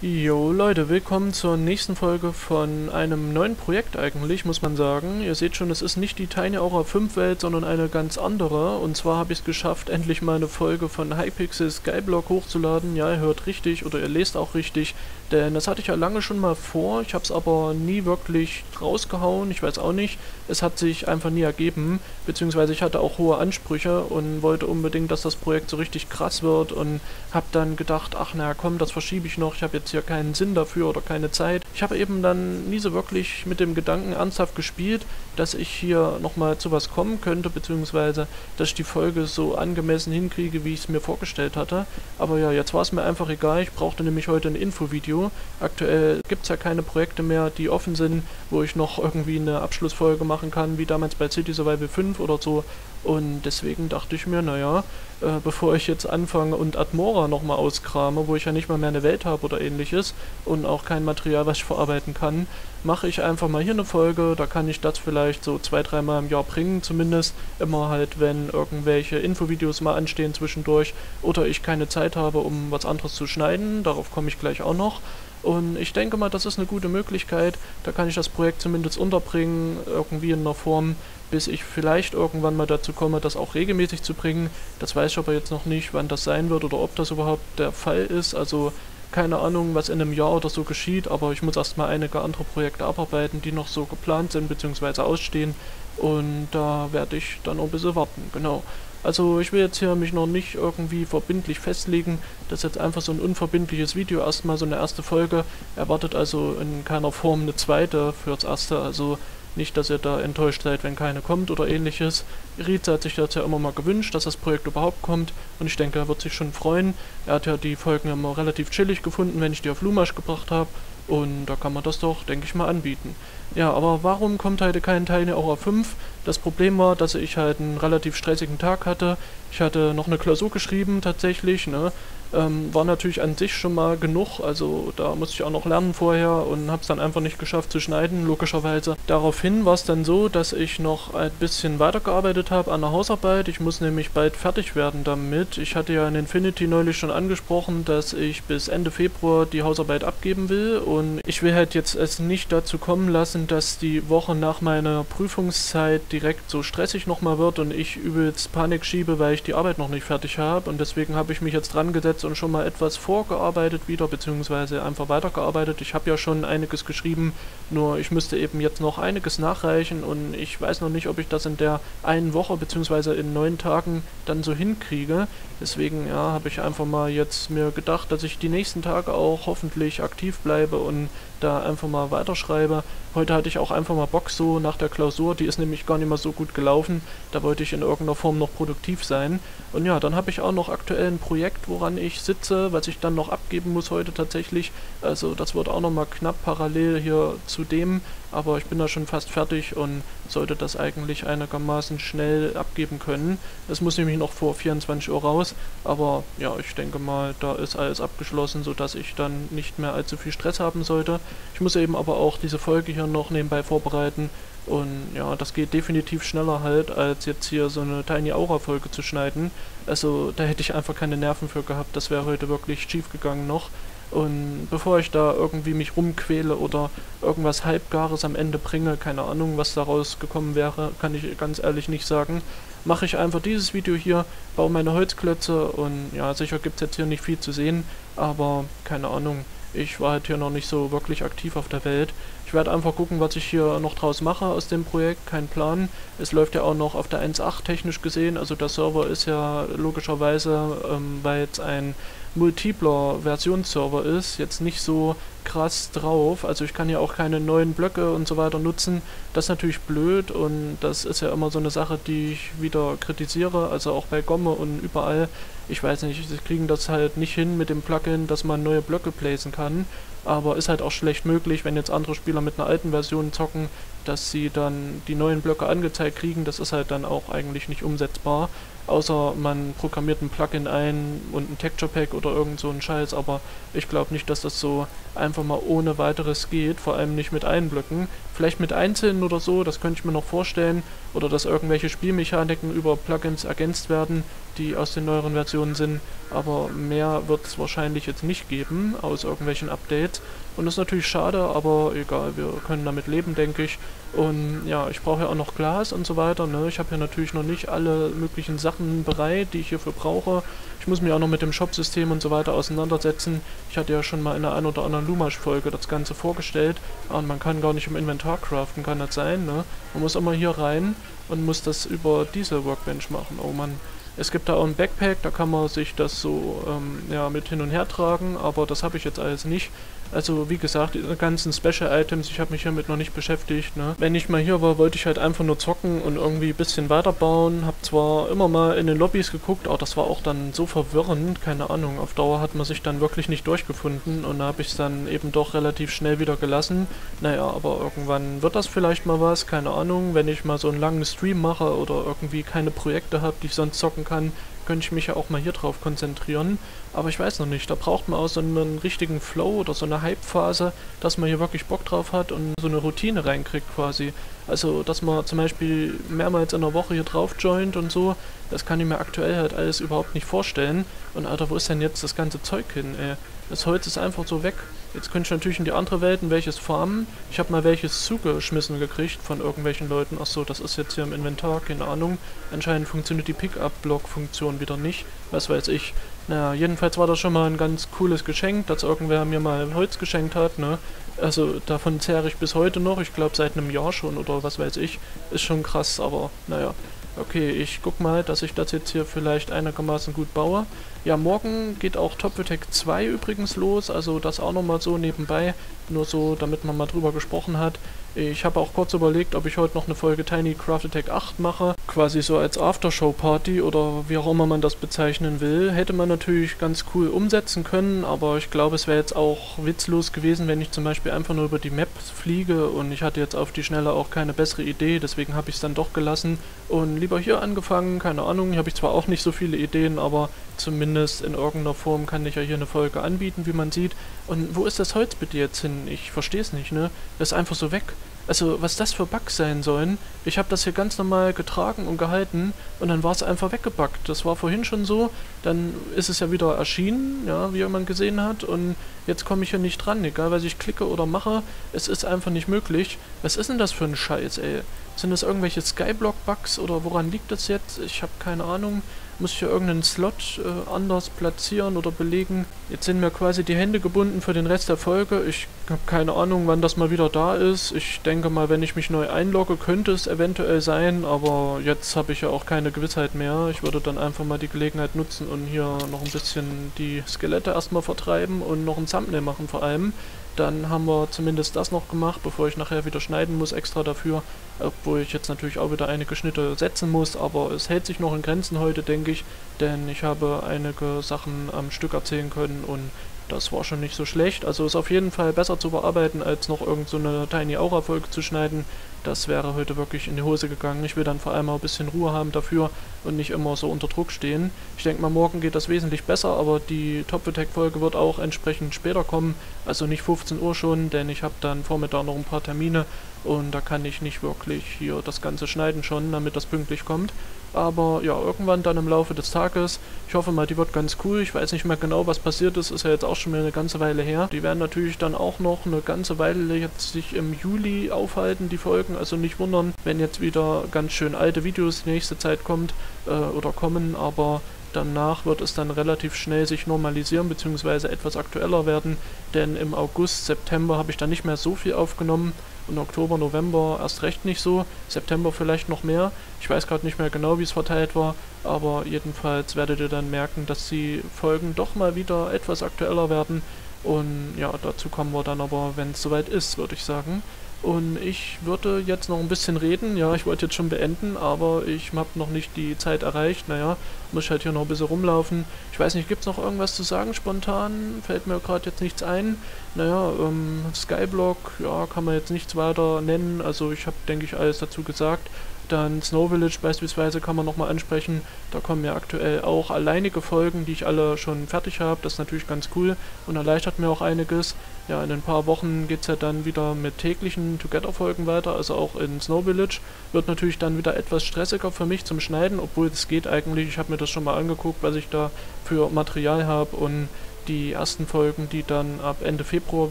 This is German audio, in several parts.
Jo Leute, willkommen zur nächsten Folge von einem neuen Projekt eigentlich, muss man sagen. Ihr seht schon, es ist nicht die Tiny Aura 5 Welt, sondern eine ganz andere. Und zwar habe ich es geschafft, endlich mal eine Folge von Hypixel Skyblock hochzuladen. Ja, ihr hört richtig oder ihr lest auch richtig, denn das hatte ich ja lange schon mal vor. Ich habe es aber nie wirklich rausgehauen, ich weiß auch nicht. Es hat sich einfach nie ergeben, beziehungsweise ich hatte auch hohe Ansprüche und wollte unbedingt, dass das Projekt so richtig krass wird und habe dann gedacht, ach naja komm, das verschiebe ich noch. Ich habe jetzt jetzt hier keinen Sinn dafür oder keine Zeit. Ich habe eben dann nie so wirklich mit dem Gedanken ernsthaft gespielt, dass ich hier nochmal zu was kommen könnte, beziehungsweise dass ich die Folge so angemessen hinkriege, wie ich es mir vorgestellt hatte. Aber ja, jetzt war es mir einfach egal. Ich brauchte nämlich heute ein Infovideo. Aktuell gibt es ja keine Projekte mehr, die offen sind, wo ich noch irgendwie eine Abschlussfolge machen kann, wie damals bei City Survival 5 oder so. Und deswegen dachte ich mir, naja, äh, bevor ich jetzt anfange und Admora nochmal auskrame, wo ich ja nicht mal mehr eine Welt habe oder ähnliches und auch kein Material, was ich verarbeiten kann, mache ich einfach mal hier eine Folge, da kann ich das vielleicht so zwei, dreimal im Jahr bringen, zumindest. Immer halt, wenn irgendwelche Infovideos mal anstehen zwischendurch oder ich keine Zeit habe, um was anderes zu schneiden, darauf komme ich gleich auch noch. Und ich denke mal, das ist eine gute Möglichkeit. Da kann ich das Projekt zumindest unterbringen, irgendwie in einer Form, bis ich vielleicht irgendwann mal dazu komme, das auch regelmäßig zu bringen. Das weiß ich aber jetzt noch nicht, wann das sein wird oder ob das überhaupt der Fall ist. Also keine Ahnung, was in einem Jahr oder so geschieht, aber ich muss erstmal einige andere Projekte abarbeiten, die noch so geplant sind bzw. ausstehen. Und da werde ich dann auch ein bisschen warten, genau. Also ich will jetzt hier mich noch nicht irgendwie verbindlich festlegen. Das ist jetzt einfach so ein unverbindliches Video, erstmal so eine erste Folge. Erwartet also in keiner Form eine zweite fürs erste. Also nicht, dass ihr da enttäuscht seid, wenn keine kommt oder ähnliches. Rize hat sich das ja immer mal gewünscht, dass das Projekt überhaupt kommt. Und ich denke, er wird sich schon freuen. Er hat ja die Folgen immer relativ chillig gefunden, wenn ich die auf Lumasch gebracht habe. Und da kann man das doch, denke ich mal, anbieten. Ja, aber warum kommt heute kein Teil Aura 5? Das Problem war, dass ich halt einen relativ stressigen Tag hatte. Ich hatte noch eine Klausur geschrieben tatsächlich, ne? Ähm, war natürlich an sich schon mal genug, also da musste ich auch noch lernen vorher und habe es dann einfach nicht geschafft zu schneiden, logischerweise. Daraufhin war es dann so, dass ich noch ein bisschen weitergearbeitet habe an der Hausarbeit. Ich muss nämlich bald fertig werden damit. Ich hatte ja in Infinity neulich schon angesprochen, dass ich bis Ende Februar die Hausarbeit abgeben will und ich will halt jetzt es nicht dazu kommen lassen, dass die Woche nach meiner Prüfungszeit direkt so stressig nochmal wird und ich übelst Panik schiebe, weil ich die Arbeit noch nicht fertig habe und deswegen habe ich mich jetzt dran gesetzt, und schon mal etwas vorgearbeitet wieder, beziehungsweise einfach weitergearbeitet. Ich habe ja schon einiges geschrieben, nur ich müsste eben jetzt noch einiges nachreichen und ich weiß noch nicht, ob ich das in der einen Woche, beziehungsweise in neun Tagen dann so hinkriege. Deswegen, ja, habe ich einfach mal jetzt mir gedacht, dass ich die nächsten Tage auch hoffentlich aktiv bleibe und da einfach mal weiterschreibe. Heute hatte ich auch einfach mal Bock so nach der Klausur, die ist nämlich gar nicht mehr so gut gelaufen. Da wollte ich in irgendeiner Form noch produktiv sein. Und ja, dann habe ich auch noch aktuell ein Projekt, woran ich sitze, was ich dann noch abgeben muss heute tatsächlich. Also das wird auch nochmal knapp parallel hier zu dem, aber ich bin da schon fast fertig und sollte das eigentlich einigermaßen schnell abgeben können. Es muss nämlich noch vor 24 Uhr raus, aber ja, ich denke mal, da ist alles abgeschlossen, sodass ich dann nicht mehr allzu viel Stress haben sollte. Ich muss eben aber auch diese Folge hier noch nebenbei vorbereiten und ja, das geht definitiv schneller halt, als jetzt hier so eine Tiny Aura Folge zu schneiden. Also da hätte ich einfach keine Nerven für gehabt, das wäre heute wirklich schief gegangen noch. Und bevor ich da irgendwie mich rumquäle oder irgendwas Halbgares am Ende bringe, keine Ahnung, was daraus gekommen wäre, kann ich ganz ehrlich nicht sagen, mache ich einfach dieses Video hier, baue meine Holzklötze und ja, sicher gibt es jetzt hier nicht viel zu sehen, aber keine Ahnung, ich war halt hier noch nicht so wirklich aktiv auf der Welt. Ich werde einfach gucken, was ich hier noch draus mache aus dem Projekt, kein Plan. Es läuft ja auch noch auf der 1.8 technisch gesehen, also der Server ist ja logischerweise, ähm, weil es ein multipler Versionsserver ist, jetzt nicht so krass drauf. Also ich kann ja auch keine neuen Blöcke und so weiter nutzen. Das ist natürlich blöd und das ist ja immer so eine Sache, die ich wieder kritisiere, also auch bei Gomme und überall. Ich weiß nicht, sie kriegen das halt nicht hin mit dem Plugin, dass man neue Blöcke placen kann aber ist halt auch schlecht möglich, wenn jetzt andere Spieler mit einer alten Version zocken, dass sie dann die neuen Blöcke angezeigt kriegen. Das ist halt dann auch eigentlich nicht umsetzbar. Außer man programmiert ein Plugin ein und ein Texture Pack oder irgend so ein Scheiß, aber ich glaube nicht, dass das so einfach mal ohne weiteres geht, vor allem nicht mit allen Blöcken. Vielleicht mit einzelnen oder so, das könnte ich mir noch vorstellen, oder dass irgendwelche Spielmechaniken über Plugins ergänzt werden, die aus den neueren Versionen sind, aber mehr wird es wahrscheinlich jetzt nicht geben aus irgendwelchen Updates. Und das ist natürlich schade, aber egal, wir können damit leben, denke ich. Und ja, ich brauche ja auch noch Glas und so weiter. Ne? Ich habe ja natürlich noch nicht alle möglichen Sachen bereit, die ich hierfür brauche. Ich muss mich auch noch mit dem Shop-System und so weiter auseinandersetzen. Ich hatte ja schon mal in der ein oder anderen Lumasch-Folge das Ganze vorgestellt. Und man kann gar nicht im Inventar craften, kann das sein. Ne? Man muss immer hier rein und muss das über diese Workbench machen. Oh Mann. Es gibt da auch ein Backpack, da kann man sich das so ähm, ja, mit hin und her tragen, aber das habe ich jetzt alles nicht. Also wie gesagt, die ganzen Special Items, ich habe mich hiermit noch nicht beschäftigt. Ne? Wenn ich mal hier war, wollte ich halt einfach nur zocken und irgendwie ein bisschen weiterbauen. Hab zwar immer mal in den Lobbys geguckt, aber das war auch dann so verwirrend, keine Ahnung. Auf Dauer hat man sich dann wirklich nicht durchgefunden und da habe ich es dann eben doch relativ schnell wieder gelassen. Naja, aber irgendwann wird das vielleicht mal was, keine Ahnung. Wenn ich mal so einen langen Stream mache oder irgendwie keine Projekte habe, die ich sonst zocken kann, könnte ich mich ja auch mal hier drauf konzentrieren. Aber ich weiß noch nicht, da braucht man auch so einen richtigen Flow oder so eine Hype-Phase, dass man hier wirklich Bock drauf hat und so eine Routine reinkriegt quasi. Also, dass man zum Beispiel mehrmals in der Woche hier drauf joint und so, das kann ich mir aktuell halt alles überhaupt nicht vorstellen. Und Alter, wo ist denn jetzt das ganze Zeug hin, ey? Das Holz ist einfach so weg. Jetzt könnte ich natürlich in die andere Welt in welches farmen. Ich habe mal welches zugeschmissen gekriegt von irgendwelchen Leuten. Achso, das ist jetzt hier im Inventar, keine Ahnung. Anscheinend funktioniert die Pickup-Block-Funktion wieder nicht. Was weiß ich. Naja, jedenfalls war das schon mal ein ganz cooles Geschenk, dass irgendwer mir mal Holz geschenkt hat, ne? Also davon zehre ich bis heute noch. Ich glaube seit einem Jahr schon oder was weiß ich. Ist schon krass, aber naja. Okay, ich guck mal, dass ich das jetzt hier vielleicht einigermaßen gut baue. Ja, morgen geht auch Top Attack 2 übrigens los, also das auch nochmal so nebenbei, nur so, damit man mal drüber gesprochen hat. Ich habe auch kurz überlegt, ob ich heute noch eine Folge Tiny Craft Attack 8 mache, quasi so als Aftershow-Party oder wie auch immer man das bezeichnen will. Hätte man natürlich ganz cool umsetzen können, aber ich glaube, es wäre jetzt auch witzlos gewesen, wenn ich zum Beispiel einfach nur über die Map fliege und ich hatte jetzt auf die Schnelle auch keine bessere Idee, deswegen habe ich es dann doch gelassen und lieber hier angefangen, keine Ahnung, hier habe ich zwar auch nicht so viele Ideen, aber zumindest in irgendeiner Form kann ich ja hier eine Folge anbieten, wie man sieht. Und wo ist das Holz bitte jetzt hin? Ich verstehe es nicht, ne? Das ist einfach so weg. Also, was das für Bugs sein sollen. Ich habe das hier ganz normal getragen und gehalten und dann war es einfach weggebackt. Das war vorhin schon so, dann ist es ja wieder erschienen, ja, wie man gesehen hat und jetzt komme ich hier nicht dran, egal was ich klicke oder mache, es ist einfach nicht möglich. Was ist denn das für ein Scheiß, ey? Sind das irgendwelche Skyblock-Bugs oder woran liegt das jetzt? Ich habe keine Ahnung. Muss ich hier irgendeinen Slot äh, anders platzieren oder belegen? Jetzt sind mir quasi die Hände gebunden für den Rest der Folge. Ich habe keine Ahnung, wann das mal wieder da ist. Ich denke mal, wenn ich mich neu einlogge, könnte es eventuell sein, aber jetzt habe ich ja auch keine Gewissheit mehr. Ich würde dann einfach mal die Gelegenheit nutzen und hier noch ein bisschen die Skelette erstmal vertreiben und noch ein Thumbnail machen vor allem. Dann haben wir zumindest das noch gemacht, bevor ich nachher wieder schneiden muss, extra dafür. Obwohl ich jetzt natürlich auch wieder einige Schnitte setzen muss, aber es hält sich noch in Grenzen heute, denke ich. Denn ich habe einige Sachen am Stück erzählen können und das war schon nicht so schlecht. Also ist auf jeden Fall besser zu bearbeiten, als noch irgendeine so Tiny Aura-Folge zu schneiden. Das wäre heute wirklich in die Hose gegangen. Ich will dann vor allem auch ein bisschen Ruhe haben dafür und nicht immer so unter Druck stehen. Ich denke mal, morgen geht das wesentlich besser, aber die Top Attack Folge wird auch entsprechend später kommen. Also nicht 15 Uhr schon, denn ich habe dann Vormittag noch ein paar Termine und da kann ich nicht wirklich hier das Ganze schneiden schon, damit das pünktlich kommt. Aber ja, irgendwann dann im Laufe des Tages. Ich hoffe mal, die wird ganz cool. Ich weiß nicht mehr genau, was passiert ist. Ist ja jetzt auch schon wieder eine ganze Weile her. Die werden natürlich dann auch noch eine ganze Weile jetzt sich im Juli aufhalten, die Folgen. Also nicht wundern, wenn jetzt wieder ganz schön alte Videos die nächste Zeit kommt äh, oder kommen. Aber danach wird es dann relativ schnell sich normalisieren bzw. etwas aktueller werden, denn im August, September habe ich dann nicht mehr so viel aufgenommen und Oktober, November erst recht nicht so, September vielleicht noch mehr. Ich weiß gerade nicht mehr genau, wie es verteilt war, aber jedenfalls werdet ihr dann merken, dass die Folgen doch mal wieder etwas aktueller werden. Und ja, dazu kommen wir dann aber, wenn es soweit ist, würde ich sagen. Und ich würde jetzt noch ein bisschen reden. Ja, ich wollte jetzt schon beenden, aber ich habe noch nicht die Zeit erreicht. Naja, muss ich halt hier noch ein bisschen rumlaufen. Ich weiß nicht, gibt es noch irgendwas zu sagen spontan? Fällt mir gerade jetzt nichts ein. Naja, ähm, Skyblock, ja, kann man jetzt nichts weiter nennen. Also ich habe, denke ich, alles dazu gesagt. Dann Snow Village beispielsweise kann man nochmal ansprechen. Da kommen ja aktuell auch alleinige Folgen, die ich alle schon fertig habe. Das ist natürlich ganz cool und erleichtert mir auch einiges. Ja, in ein paar Wochen geht es ja dann wieder mit täglichen Together-Folgen weiter, also auch in Snow Village. Wird natürlich dann wieder etwas stressiger für mich zum Schneiden, obwohl es geht eigentlich. Ich habe mir das schon mal angeguckt, was ich da für Material habe und die ersten Folgen, die dann ab Ende Februar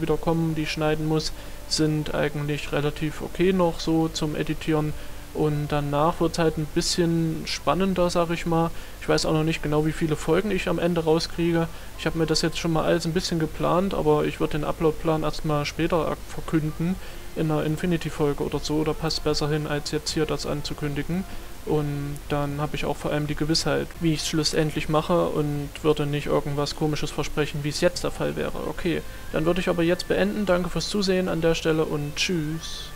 wieder kommen, die ich schneiden muss, sind eigentlich relativ okay noch so zum Editieren. Und danach wird es halt ein bisschen spannender, sag ich mal. Ich weiß auch noch nicht genau, wie viele Folgen ich am Ende rauskriege. Ich habe mir das jetzt schon mal alles ein bisschen geplant, aber ich würde den Upload-Plan erstmal später verkünden. In einer Infinity-Folge oder so. Da passt besser hin, als jetzt hier das anzukündigen. Und dann habe ich auch vor allem die Gewissheit, wie ich es schlussendlich mache und würde nicht irgendwas komisches versprechen, wie es jetzt der Fall wäre. Okay, dann würde ich aber jetzt beenden. Danke fürs Zusehen an der Stelle und tschüss.